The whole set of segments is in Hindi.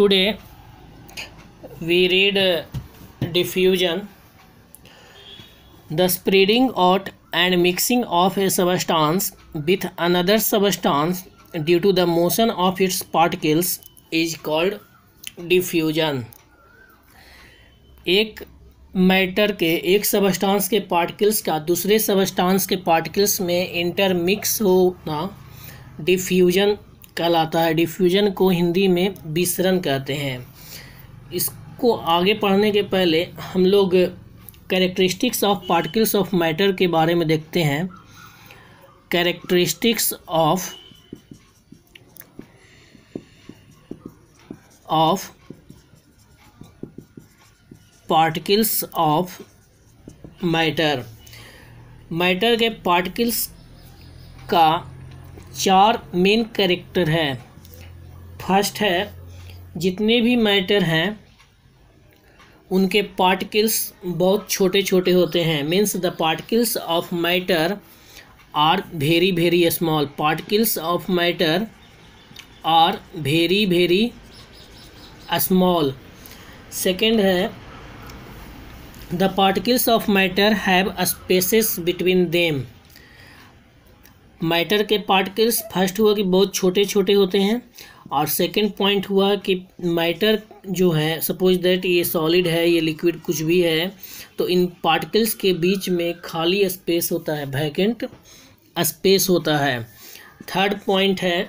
today we read uh, diffusion the spreading out and mixing of a substance with another substance due to the motion of its particles is called diffusion एक मैटर के एक सबस्टांस के पार्टिकल्स का दूसरे सबस्टांस के पार्टिकल्स में इंटरमिक्स होना डिफ्यूजन कहलाता है। डिफ्यूजन को हिंदी में विसरण कहते हैं। इसको आगे पढ़ने के पहले हम लोग characteristics of particles of matter के बारे में देखते हैं। Characteristics of of particles of matter matter के पार्टिकल्स का चार मेन कैरेक्टर है। फ़र्स्ट है, जितने भी मैटर हैं, उनके पार्टिकल्स बहुत छोटे छोटे होते हैं। Means the particles of matter are very very small particles of matter are very very small second है the particles of matter have spaces between them matter के पार्टिकल्स फ़र्स्ट हुआ कि बहुत छोटे छोटे होते हैं और सेकंड पॉइंट हुआ कि मैटर जो है, सपोज़ दैट ये सॉलिड है, ये लिक्विड कुछ भी है तो इन पार्टिकल्स के बीच में खाली स्पेस होता है वैकेंट स्पेस होता है। थर्ड पॉइंट है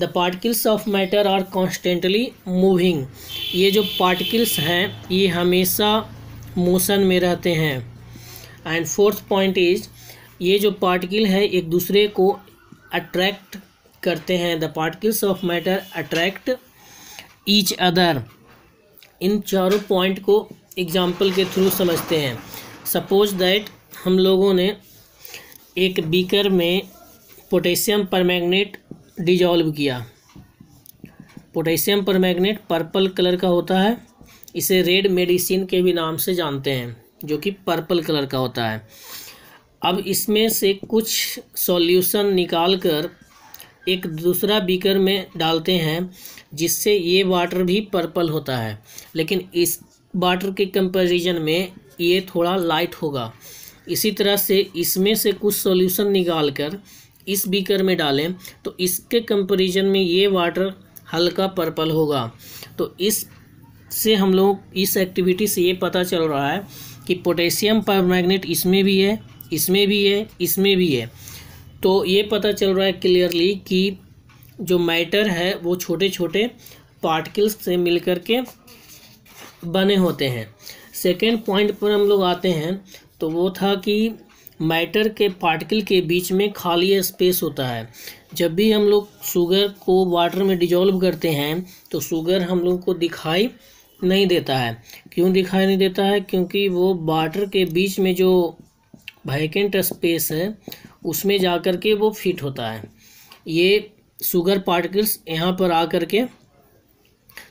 the particles of matter are constantly moving ये जो पार्टिकल्स हैं, ये हमेशा मोशन में रहते हैं। एंड फोर्थ पॉइंट इज़ ये जो पार्टिकल है, एक दूसरे को अट्रैक्ट करते हैं। The particles of matter attract each other इन चारों पॉइंट को एग्ज़ाम्पल के थ्रू समझते हैं। सपोज़ दैट हम लोगों ने एक बीकर में पोटेशियम परमैग्नेट डिजॉल्व किया। पोटेशियम परमैग्नेट पर्पल कलर का होता है। इसे रेड मेडिसिन के भी नाम से जानते हैं, जो कि पर्पल कलर का होता है। अब इसमें से कुछ सॉल्यूशन निकाल कर एक दूसरा बीकर में डालते हैं, जिससे ये वाटर भी पर्पल होता है। लेकिन इस वाटर के कंपैरिजन में ये थोड़ा लाइट होगा। इसी तरह से इसमें से कुछ सॉल्यूशन निकाल कर इस बीकर में डालें तो इसके कंपैरिजन में ये वाटर हल्का पर्पल होगा। तो इस से हम लोग, इस एक्टिविटी से ये पता चल रहा है कि पोटेशियम परमैग्नेट इसमें भी है इसमें भी है, इसमें भी है। तो ये पता चल रहा है क्लियरली कि जो मैटर है, वो छोटे छोटे पार्टिकल्स से मिलकर के बने होते हैं। सेकेंड पॉइंट पर हम लोग आते हैं तो वो था कि मैटर के पार्टिकल के बीच में खाली स्पेस होता है। जब भी हम लोग शुगर को वाटर में डिजोल्व करते हैं तो शुगर हम लोग को दिखाई नहीं देता है। क्यों दिखाई नहीं देता है? क्योंकि वो वाटर के बीच में जो वैकेंट स्पेस है, उसमें जा कर के वो फिट होता है। ये शुगर पार्टिकल्स यहाँ पर आ कर के,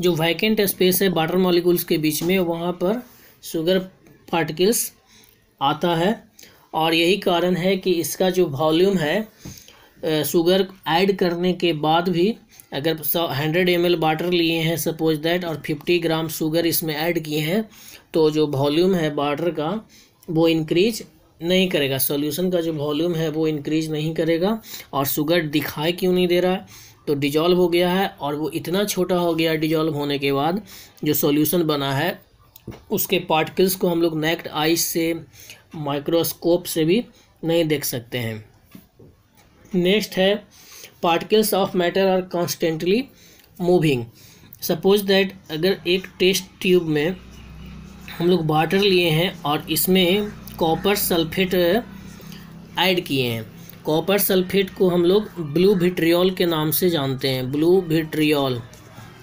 जो वैकेंट स्पेस है वाटर मॉलिक्यूल्स के बीच में, वहाँ पर शुगर पार्टिकल्स आता है। और यही कारण है कि इसका जो वॉल्यूम है शुगर ऐड करने के बाद भी, अगर हंड्रेड एम एल वाटर लिए हैं सपोज़ दैट और फिफ्टी ग्राम शुगर इसमें ऐड किए हैं तो जो वॉल्यूम है वाटर का, वो इंक्रीज नहीं करेगा। सॉल्यूशन का जो वॉल्यूम है वो इंक्रीज नहीं करेगा और शुगर दिखाई क्यों नहीं दे रहा है? तो डिजॉल्व हो गया है और वो इतना छोटा हो गया डिजॉल्व होने के बाद जो सॉल्यूशन बना है, उसके पार्टिकल्स को हम लोग नेक्ट आइस से माइक्रोस्कोप से भी नहीं देख सकते हैं। नेक्स्ट है particles of matter are constantly moving suppose that अगर एक टेस्ट ट्यूब में हम लोग वाटर लिए हैं और इसमें कॉपर सल्फेट ऐड किए हैं। कॉपर सल्फेट को हम लोग ब्लू विट्रियोल के नाम से जानते हैं। ब्लू विट्रियोल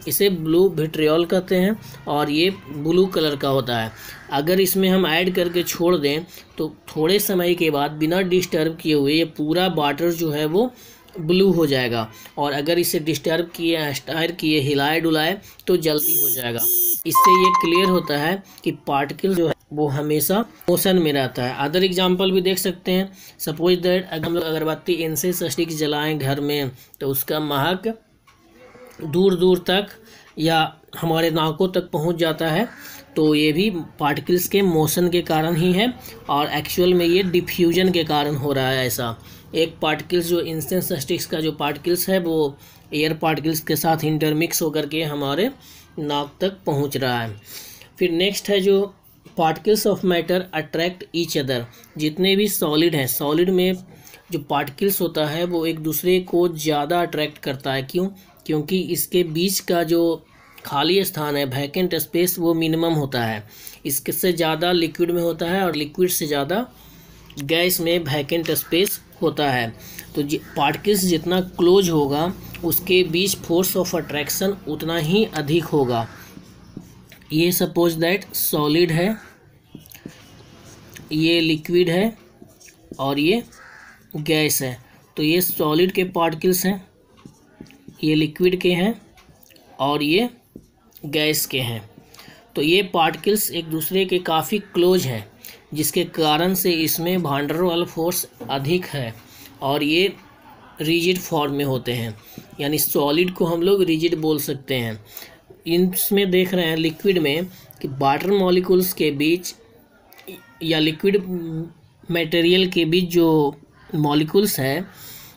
इसे ब्लू विट्रियोल कहते हैं और ये ब्लू कलर का होता है। अगर इसमें हम ऐड करके छोड़ दें तो थोड़े समय के बाद बिना डिस्टर्ब किए हुए ये पूरा वाटर जो है वो ब्लू हो जाएगा। और अगर इसे डिस्टर्ब किए स्टायर किए हिलाए डुलाए तो जल्दी हो जाएगा। इससे ये क्लियर होता है कि पार्टिकल जो है वो हमेशा मोशन में रहता है। अदर एग्जांपल भी देख सकते हैं। सपोज़ दैट अगर हम लोग अगरबत्ती इनसे स्टिक जलाएँ घर में तो उसका महक दूर दूर तक या हमारे नाकों तक पहुँच जाता है। तो ये भी पार्टिकल्स के मोशन के कारण ही है और एक्चुअल में ये डिफ्यूजन के कारण हो रहा है ऐसा। एक पार्टिकल्स जो इंस्टेंस स्टिक्स का जो पार्टिकल्स है, वो एयर पार्टिकल्स के साथ इंटरमिक्स होकर के हमारे नाक तक पहुँच रहा है। फिर नेक्स्ट है जो particles of matter attract each other जितने भी सॉलिड हैं सॉलिड में जो पार्टिकल्स होता है, वो एक दूसरे को ज़्यादा अट्रैक्ट करता है। क्यों? क्योंकि इसके बीच का जो खाली स्थान है वैकेंट स्पेस वो मिनिमम होता है। इससे ज़्यादा लिक्विड में होता है और लिक्विड से ज़्यादा गैस में वैकेंट स्पेस होता है। तो पार्टिकल्स जितना क्लोज होगा, उसके बीच फोर्स ऑफ़ अट्रैक्शन उतना ही अधिक होगा। ये सपोज़ दैट सॉलिड है। ये लिक्विड है और ये गैस है। तो ये सॉलिड के पार्टिकल्स हैं, ये लिक्विड के हैं और ये गैस के हैं। तो ये पार्टिकल्स एक दूसरे के काफ़ी क्लोज हैं, जिसके कारण से इसमें वाल फोर्स अधिक है और ये रिजिड फॉर्म में होते हैं। यानी सॉलिड को हम लोग रिजिड बोल सकते हैं। इसमें देख रहे हैं लिक्विड में कि वाटर मॉलिक्यूल्स के बीच या लिक्विड मटेरियल के बीच जो मॉलिक्यूल्स है,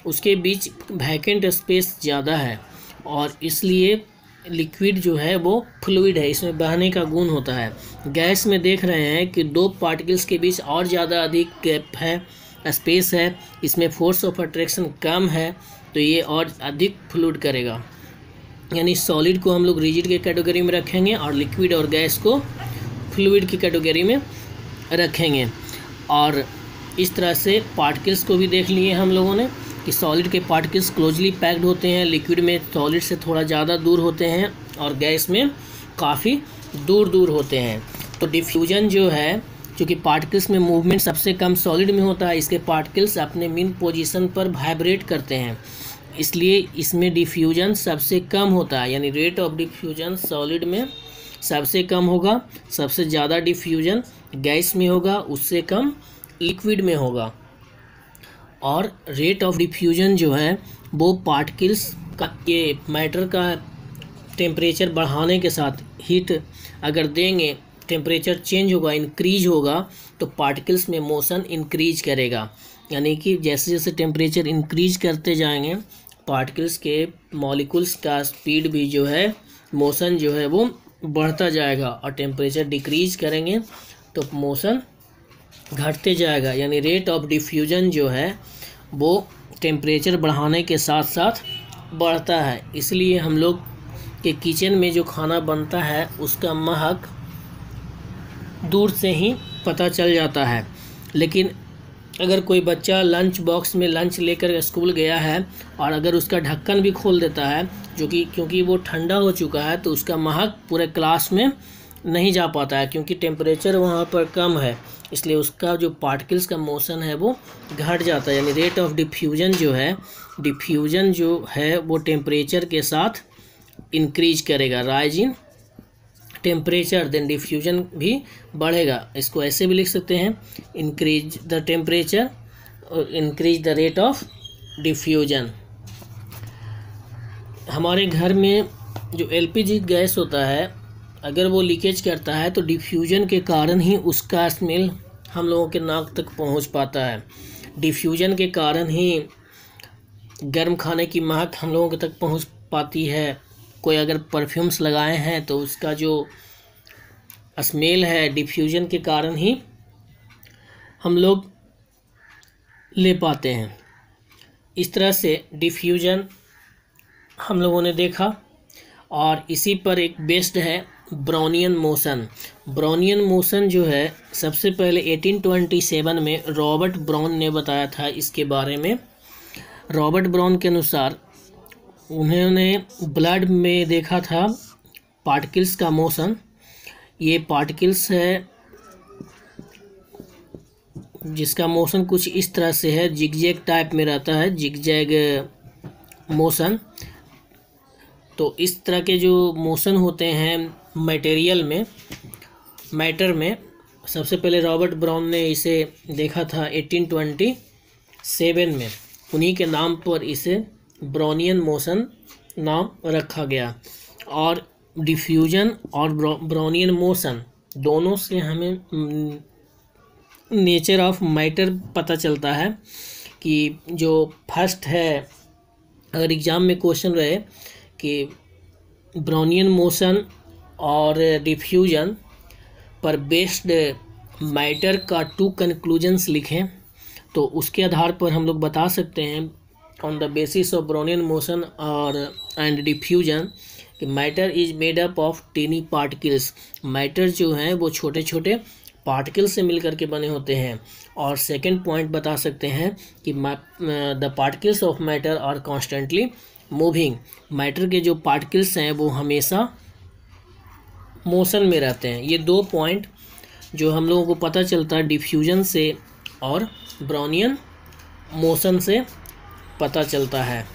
उसके बीच वैकेंट स्पेस ज़्यादा है और इसलिए लिक्विड जो है वो फ्लूइड है, इसमें बहने का गुण होता है। गैस में देख रहे हैं कि दो पार्टिकल्स के बीच और ज़्यादा अधिक गैप है स्पेस है, इसमें फोर्स ऑफ़ अट्रैक्शन कम है तो ये और अधिक फ्लूड करेगा। यानी सॉलिड को हम लोग रिजिड के कैटेगरी में रखेंगे और लिक्विड और गैस को फ्लूड की कैटेगरी में रखेंगे। और इस तरह से पार्टिकल्स को भी देख लिए हम लोगों ने कि सॉलिड के पार्टिकल्स क्लोजली पैक्ड होते हैं लिक्विड में सॉलिड से थोड़ा ज़्यादा दूर होते हैं और गैस में काफ़ी दूर दूर होते हैं। तो डिफ्यूजन जो है, क्योंकि पार्टिकल्स में मूवमेंट सबसे कम सॉलिड में होता है, इसके पार्टिकल्स अपने मीन पोजीशन पर वाइब्रेट करते हैं। इसलिए इसमें डिफ्यूजन सबसे कम होता है, यानी रेट ऑफ़ डिफ्यूजन सॉलिड में सबसे कम होगा, सबसे ज़्यादा डिफ्यूजन गैस में होगा, उससे कम लिक्विड में होगा। और रेट ऑफ़ डिफ्यूजन जो है, वो पार्टिकल्स का, ये मैटर का टेम्परेचर बढ़ाने के साथ हीट अगर देंगे टेम्परेचर चेंज होगा इंक्रीज होगा तो पार्टिकल्स में मोशन इंक्रीज करेगा। यानी कि जैसे जैसे टेम्परेचर इंक्रीज करते जाएँगे पार्टिकल्स के मॉलिक्यूल्स का स्पीड भी जो है मोशन जो है, वो बढ़ता जाएगा और टेम्परेचर डिक्रीज करेंगे। तो मोशन घटते जाएगा, यानी रेट ऑफ़ डिफ्यूजन जो है, वो टेम्परेचर बढ़ाने के साथ साथ बढ़ता है। इसलिए हम लोग के किचन में जो खाना बनता है, उसका महक दूर से ही पता चल जाता है। लेकिन अगर कोई बच्चा लंच बॉक्स में लंच लेकर स्कूल गया है और अगर उसका ढक्कन भी खोल देता है, जो कि क्योंकि वो ठंडा हो चुका है तो उसका महक पूरे क्लास में नहीं जा पाता है, क्योंकि टेम्परेचर वहाँ पर कम है। इसलिए उसका जो पार्टिकल्स का मोशन है, वो घट जाता है। यानी रेट ऑफ़ डिफ्यूजन जो है डिफ्यूजन जो है, वो टेम्परेचर के साथ इंक्रीज करेगा। Rise in temperature then diffusion भी बढ़ेगा। इसको ऐसे भी लिख सकते हैं इंक्रीज द टेम्परेचर और increase the rate of diffusion हमारे घर में जो एलपीजी गैस होता है अगर वो लीकेज करता है तो डिफ्यूजन के कारण ही उसका स्मेल हम लोगों के नाक तक पहुँच पाता है। डिफ्यूजन के कारण ही गर्म खाने की महक हम लोगों के तक पहुँच पाती है। कोई अगर परफ्यूम्स लगाए हैं तो उसका जो स्मेल है डिफ्यूजन के कारण ही हम लोग ले पाते हैं। इस तरह से डिफ्यूजन हम लोगों ने देखा और इसी पर एक बेस्ड है ब्राउनियन मोशन ब्राउनियन मोशन जो है, सबसे पहले 1827 में रॉबर्ट ब्राउन ने बताया था इसके बारे में। रॉबर्ट ब्राउन के अनुसार, उन्होंने ब्लड में देखा था पार्टिकल्स का मोशन ये पार्टिकल्स है, जिसका मोशन कुछ इस तरह से है, जिगजैग टाइप में रहता है, जिगजैग मोशन तो इस तरह के जो मोशन होते हैं मटेरियल में मैटर में, सबसे पहले रॉबर्ट ब्राउन ने इसे देखा था 1827 में। उन्हीं के नाम पर इसे ब्राउनियन मोशन नाम रखा गया। और डिफ्यूजन और ब्राउनियन मोशन दोनों से हमें नेचर ऑफ़ मैटर पता चलता है कि जो फ़र्स्ट है, अगर एग्ज़ाम में क्वेश्चन रहे कि ब्राउनियन मोशन और डिफ्यूजन पर बेस्ड मैटर का टू कंक्लूजन्स लिखें तो उसके आधार पर हम लोग बता सकते हैं on the basis of Brownian motion और एंड डिफ्यूजन कि matter is made up of tiny particles matter जो हैं, वो छोटे छोटे पार्टिकल से मिलकर के बने होते हैं। और सेकंड पॉइंट बता सकते हैं, कि the particles of matter are constantly moving matter के जो पार्टिकल्स हैं, वो हमेशा मोशन में रहते हैं। ये दो पॉइंट जो हम लोगों को पता चलता है डिफ्यूजन से और ब्राउनियन मोशन से पता चलता है।